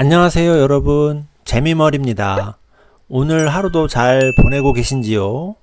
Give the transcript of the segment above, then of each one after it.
안녕하세요 여러분. 재미머리입니다. 오늘 하루도 잘 보내고 계신지요?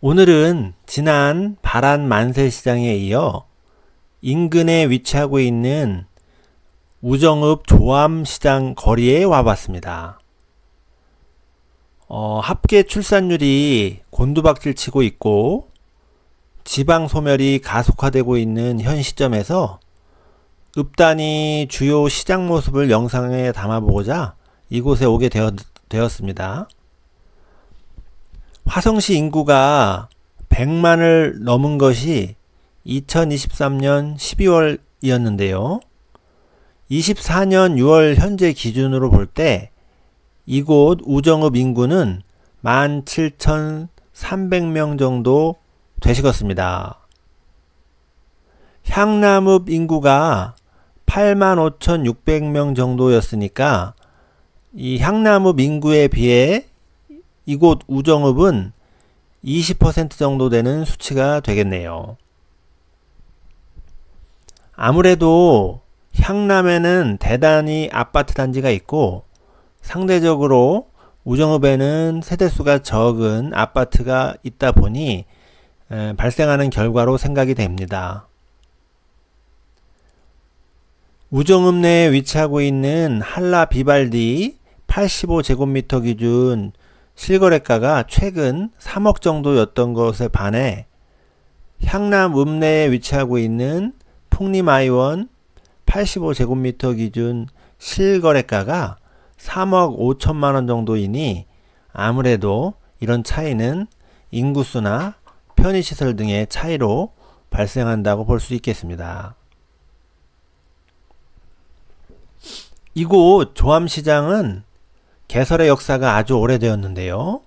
오늘은 지난 바란 만세 시장에 이어 인근에 위치하고 있는 우정읍 조암시장 거리에 와봤습니다. 어, 합계 출산율이 곤두박질 치고 있고 지방 소멸이 가속화되고 있는 현 시점에서 읍단이 주요 시장 모습을 영상에 담아보고자 이곳에 오게 되었, 되었 습니다. 화성시 인구가 100만을 넘은 것이 2023년 12월이었는데요. 24년 6월 현재 기준으로 볼 때 이곳 우정읍 인구는 17,300명 정도 되시겠습니다. 향남읍 인구가 85,600명 정도였으니까 이 향나무 민구에 비해 이곳 우정읍은 20% 정도 되는 수치가 되겠네요. 아무래도 향남에는 대단히 아파트 단지가 있고 상대적으로 우정읍에는 세대수가 적은 아파트가 있다 보니 발생하는 결과로 생각이 됩니다. 우정읍 내에 위치하고 있는 한라 비발디 85제곱미터 기준 실거래가가 최근 3억 정도였던 것에 반해 향남 읍내에 위치하고 있는 풍림아이원 85제곱미터 기준 실거래가가 3억 5천만원 정도이니 아무래도 이런 차이는 인구수나 편의시설 등의 차이로 발생한다고 볼 수 있겠습니다. 이곳 조암시장은 개설의 역사가 아주 오래되었는데요.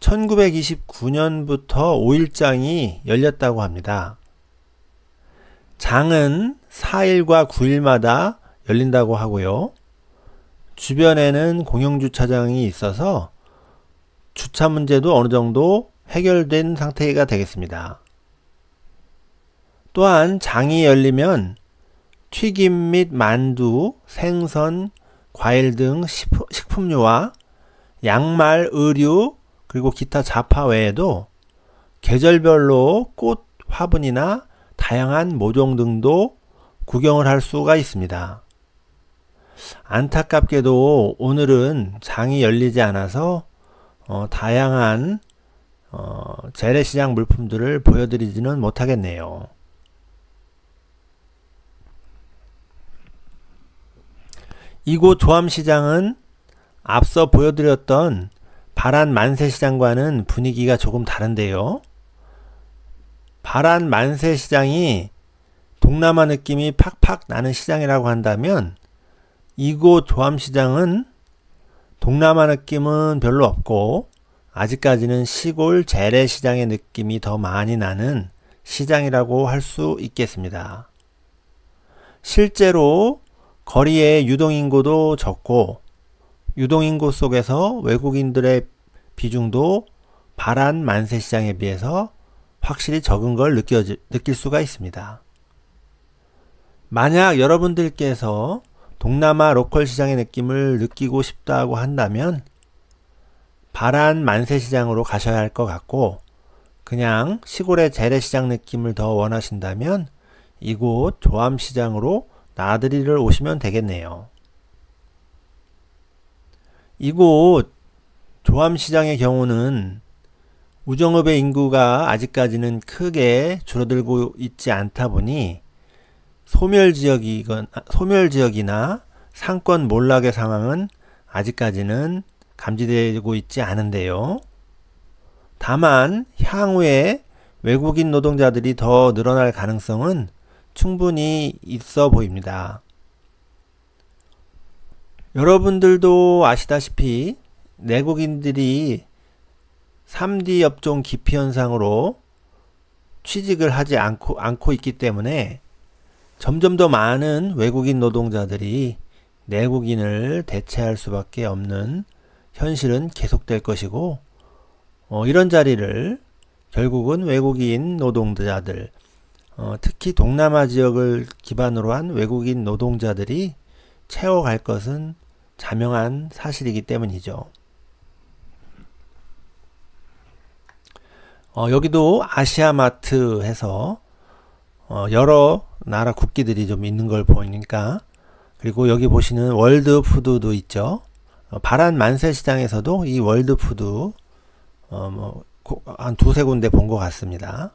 1929년부터 5일장이 열렸다고 합니다. 장은 4일과 9일마다 열린다고 하고요. 주변에는 공영주차장이 있어서 주차 문제도 어느 정도 해결된 상태가 되겠습니다. 또한 장이 열리면 튀김 및 만두, 생선, 과일 등 식품류와 양말, 의류, 그리고 기타 자파 외에도 계절별로 꽃, 화분이나 다양한 모종 등도 구경을 할 수가 있습니다. 안타깝게도 오늘은 장이 열리지 않아서 어, 다양한 어, 재래시장 물품들을 보여드리지는 못하겠네요. 이곳 조암시장은 앞서 보여드렸던 바란 만세시장과는 분위기가 조금 다른데요. 바란 만세시장이 동남아 느낌이 팍팍 나는 시장이라고 한다면 이곳 조암시장은 동남아 느낌은 별로 없고 아직까지는 시골 재래시장의 느낌이 더 많이 나는 시장이라고 할 수 있겠습니다. 실제로 거리의 유동인구도 적고 유동인구 속에서 외국인들의 비중도 바란 만세 시장에 비해서 확실히 적은 걸 느껴, 느낄 수가 있습니다. 만약 여러분들께서 동남아 로컬 시장의 느낌을 느끼고 싶다고 한다면 바란 만세 시장으로 가셔야 할 것 같고 그냥 시골의 재래시장 느낌을 더 원하신다면 이곳 조암시장으로 나들이를 오시면 되겠네요. 이곳 조암시장의 경우는 우정읍의 인구가 아직까지는 크게 줄어들고 있지 않다 보니 소멸지역이건 소멸지역이나 상권 몰락의 상황은 아직까지는 감지되고 있지 않은데요. 다만 향후에 외국인 노동자들이 더 늘어날 가능성은 충분히 있어 보입니다. 여러분들도 아시다시피 내국인들이 3D 업종 기피 현상으로 취직을 하지 않고, 않고 있기 때문에 점점 더 많은 외국인 노동자들이 내국인을 대체할 수밖에 없는 현실은 계속될 것이고 어, 이런 자리를 결국은 외국인 노동자들 어, 특히 동남아 지역을 기반으로 한 외국인 노동자들이 채워갈 것은 자명한 사실이기 때문이죠. 어, 여기도 아시아마트 해서 어, 여러 나라 국기들이 좀 있는 걸 보니까 그리고 여기 보시는 월드푸드도 있죠. 어, 바란 만세 시장에서도 이 월드푸드 어, 뭐 한 두세 군데 본 것 같습니다.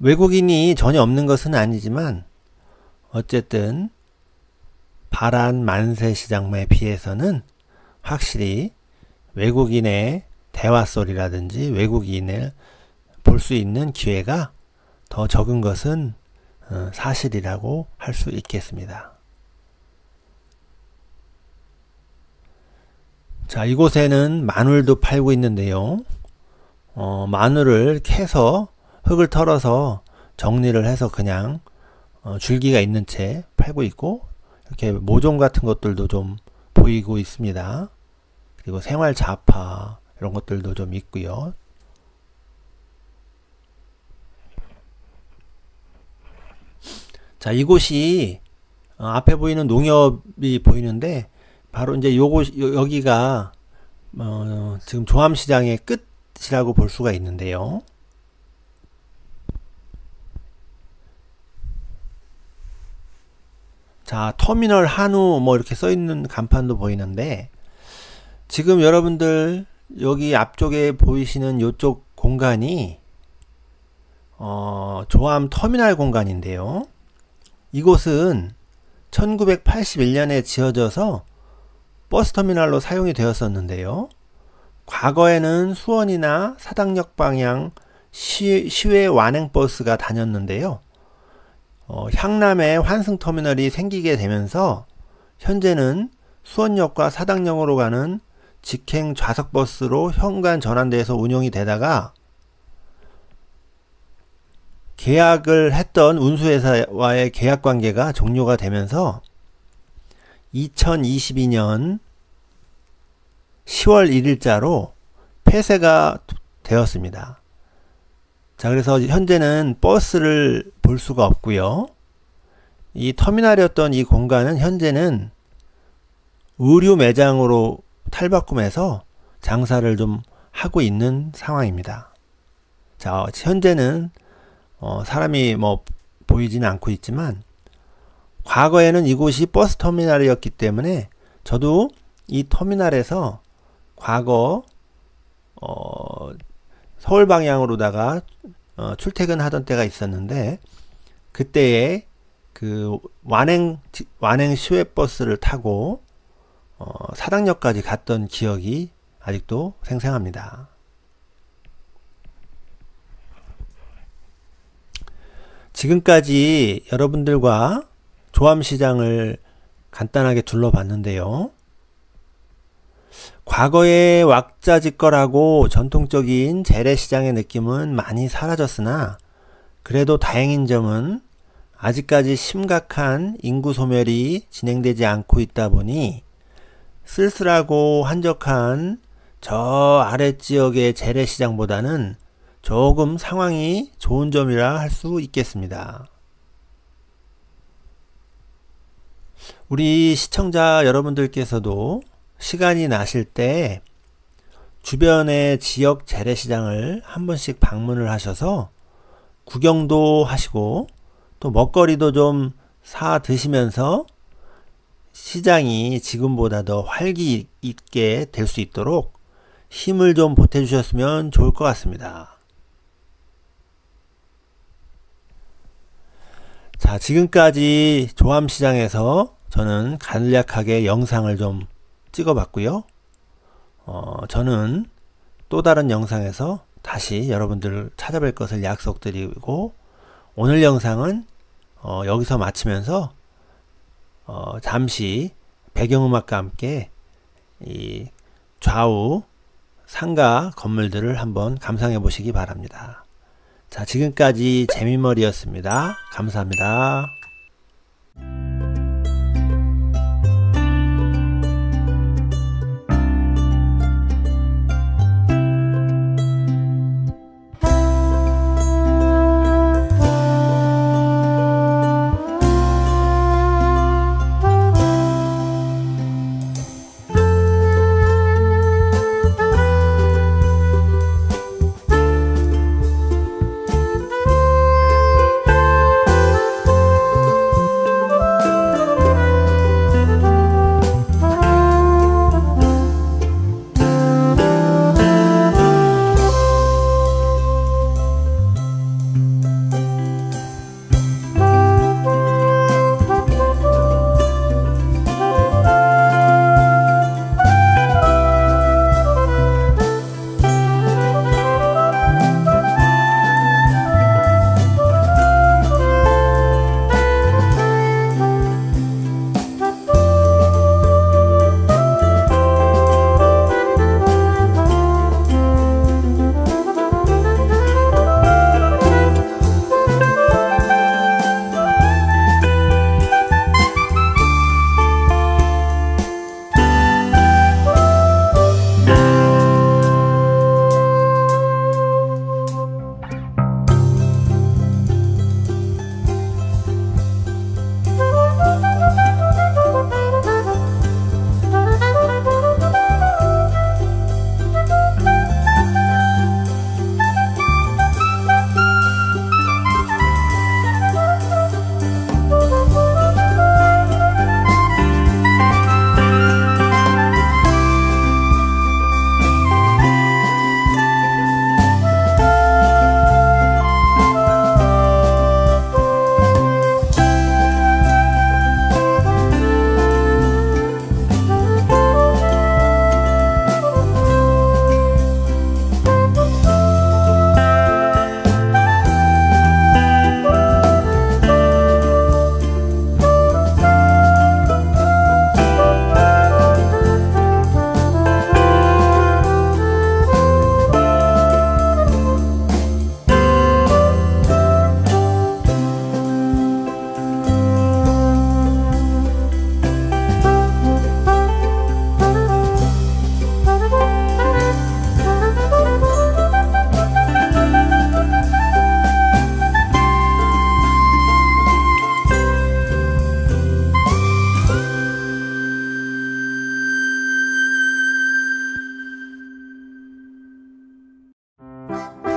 외국인이 전혀 없는 것은 아니지만 어쨌든 바란 만세 시장에 비해서는 확실히 외국인의 대화 소리라든지 외국인을 볼 수 있는 기회가 더 적은 것은 어, 사실이라고 할 수 있겠습니다. 자, 이곳에는 마늘도 팔고 있는데요. 어, 마늘을 캐서 흙을 털어서 정리를 해서 그냥 어, 줄기가 있는 채 팔고 있고 이렇게 모종 같은 것들도 좀 보이고 있습니다. 그리고 생활 자파 이런 것들도 좀 있고요. 자, 이곳이 어, 앞에 보이는 농협이 보이는데 바로 이제 요곳 여기가 어, 지금 조암시장의 끝이라고 볼 수가 있는데요. 자, 터미널 한우 뭐 이렇게 써 있는 간판도 보이는데 지금 여러분들 여기 앞쪽에 보이시는 이쪽 공간이 어, 조암 터미널 공간인데요. 이곳은 1981년에 지어져서 버스터미널로 사용이 되었었는데요. 과거에는 수원이나 사당역 방향 시, 시외 완행버스가 다녔는데요. 어, 향남에 환승터미널이 생기게 되면서 현재는 수원역과 사당역으로 가는 직행 좌석버스로 현관 전환돼서 운영이 되다가 계약을 했던 운수회사와의 계약 관계가 종료가 되면서 2022년 10월 1일자로 폐쇄가 되었습니다. 자, 그래서 현재는 버스를 볼 수가 없고요. 이 터미널이었던 이 공간은 현재는 의류 매장으로 탈바꿈해서 장사를 좀 하고 있는 상황입니다. 자, 현재는 어, 사람이 뭐 보이지는 않고 있지만 과거에는 이곳이 버스 터미널이었기 때문에 저도 이 터미널에서 과거 어, 서울 방향으로다가 어, 출퇴근하던 때가 있었는데 그때에 그 완행 완행 시외 버스를 타고 어, 사당역까지 갔던 기억이 아직도 생생합니다. 지금까지 여러분들과 조암시장을 간단하게 둘러봤는데요. 과거의 왁자지껄하고 전통적인 재래시장의 느낌은 많이 사라졌으나 그래도 다행인 점은 아직까지 심각한 인구 소멸이 진행되지 않고 있다 보니 쓸쓸하고 한적한 저 아랫지역의 재래시장보다는 조금 상황이 좋은 점이라 할 수 있겠습니다. 우리 시청자 여러분들께서도 시간이 나실 때 주변의 지역 재래시장을 한 번씩 방문을 하셔서 구경도 하시고 또 먹거리도 좀 사 드시면서 시장이 지금보다 더 활기 있게 될 수 있도록 힘을 좀 보태주셨으면 좋을 것 같습니다. 자, 지금까지 조암시장에서 저는 간략하게 영상을 좀 찍어 봤고요. 어, 저는 또 다른 영상에서 다시 여러분들을 찾아뵐 것을 약속드리고 오늘 영상은 어, 여기서 마치면서 어, 잠시 배경음악과 함께 이 좌우 상가 건물들을 한번 감상해 보시기 바랍니다. 자, 지금까지 재미머리였습니다. 감사합니다. Bye.